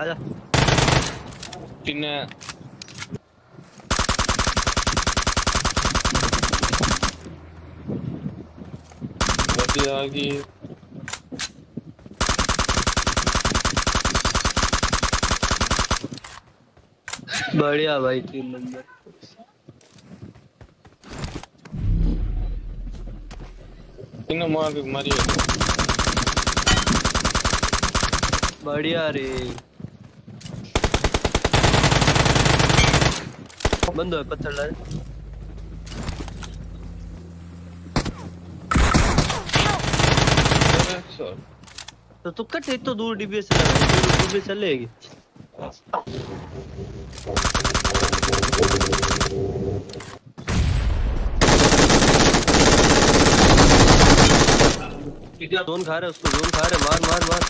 आजा किन्ने बच्ची आगी बढ़िया भाई तीन नंबर। तीनों मार मारियो बढ़िया रे। बंद है पत्थर लाए। तो तू कट एक तो दूर डीबीएस डीबीएस चलेगी। जोन खा रहे उसको जोन खा रहे मार मार मार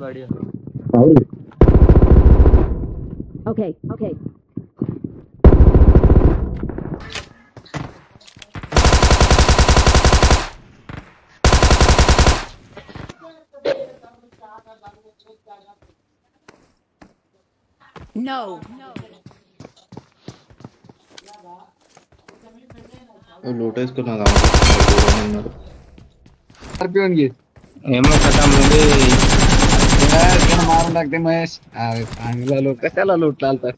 बढ़िया Okay, okay. No. वो लोटा इसको ना लाओ आरपीएन ये खत्म हो गई यार क्या मार डाकते महेश। अरे पागला लोग कशाला लूट डालता